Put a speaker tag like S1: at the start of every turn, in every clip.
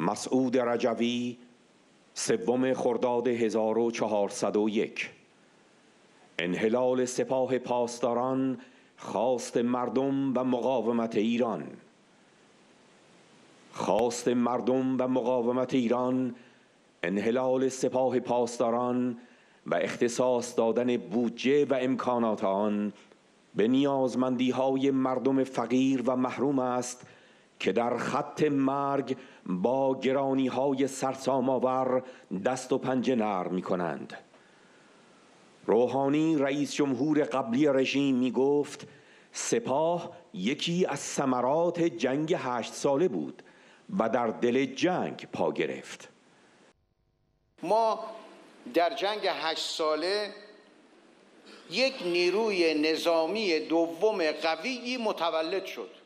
S1: مسعود رجوی سوم خرداد 1401 انحلال سپاه پاسداران خواست مردم و مقاومت ایران. خواست مردم و مقاومت ایران انحلال سپاه پاسداران و اختصاص دادن بودجه و امکانات آن. به نیازمندی های مردم فقیر و محروم است که در خط مرگ با گرانی های سرسام آور دست و پنجه نرم می کنند روحانی رئیس جمهور قبلی رژیم می گفت سپاه یکی از ثمرات جنگ هشت ساله بود و در دل جنگ پا گرفت.
S2: ما در جنگ هشت ساله یک نیروی نظامی دوم قوی متولد شد.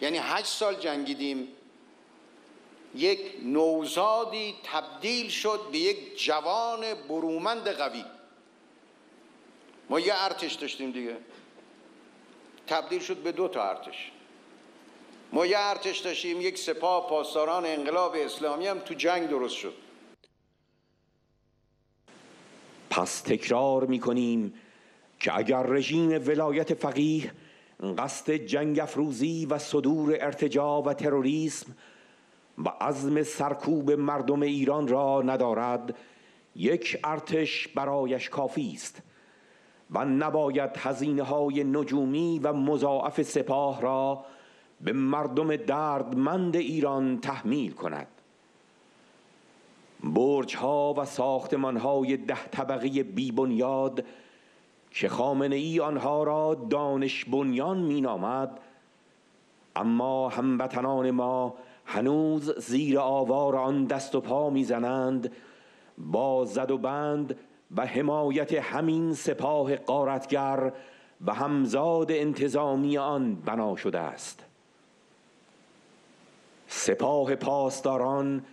S2: یعنی هشت سال جنگیدیم. یک نوزادی تبدیل شد به یک جوان برومند قوی. ما یه ارتش داشتیم دیگه. تبدیل شد به دو تا ارتش. ما یه ارتش داشتیم یک سپاه پاسداران انقلاب اسلامی هم تو جنگ درست شد.
S1: پس تکرار می کنیم که اگر رژیم ولایت فقیه قصد جنگ افروزی و صدور ارتجا و تروریسم و عزم سرکوب مردم ایران را ندارد یک ارتش برایش کافی است و نباید هزینه های نجومی و مضاعف سپاه را به مردم دردمند ایران تحمیل کند. برج ها و ساختمان های ده طبقه بی بنیاد که خامنه ای آنها را دانش بنیان می نامد اما هموطنان ما هنوز زیر آوار آن دست و پا می‌زنند با زد و بند و حمایت همین سپاه قارتگر و همزاد انتظامی آن بنا شده است. سپاه پاسداران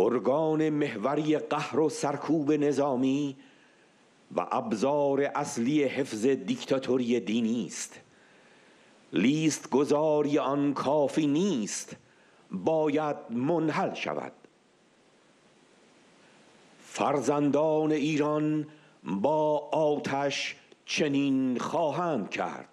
S1: ارگان محوری قهر و سرکوب نظامی و ابزار اصلی حفظ دیکتاتوری دینی است. لیست گذاری آن کافی نیست. باید منحل شود. فرزندان ایران با آتش چنین خواهند کرد.